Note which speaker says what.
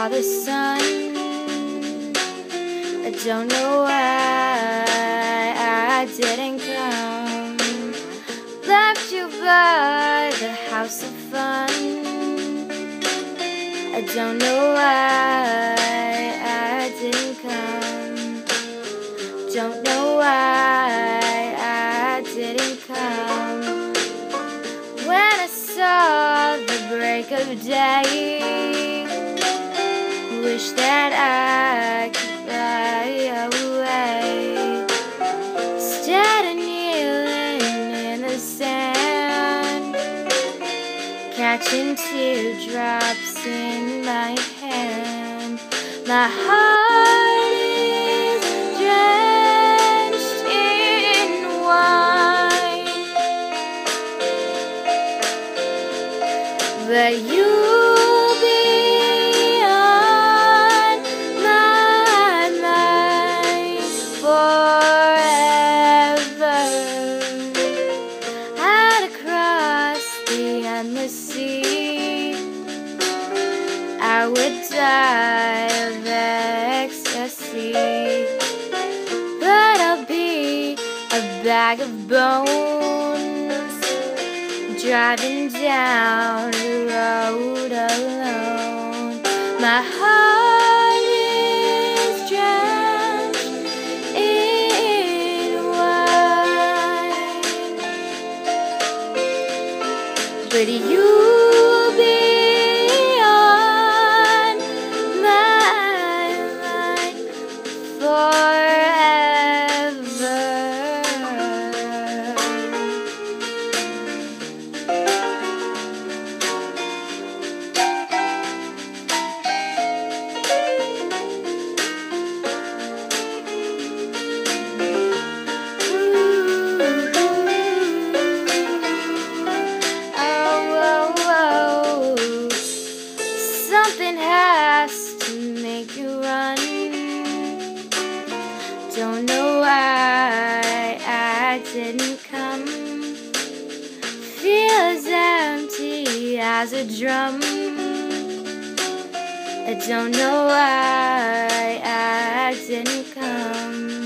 Speaker 1: Saw the sun. I don't know why I didn't come. Left you by the house of fun. I don't know why I didn't come. Don't know why I didn't come. When I saw the break of day, catching teardrops in my hand, my heart is drenched in wine. But you'll would die of ecstasy. But I'll be a bag of bones driving down the road alone. My heart is drenched in wine, but you'll be Something has to make you run. Don't know why I didn't come. Feel as empty as a drum. I don't know why I didn't come.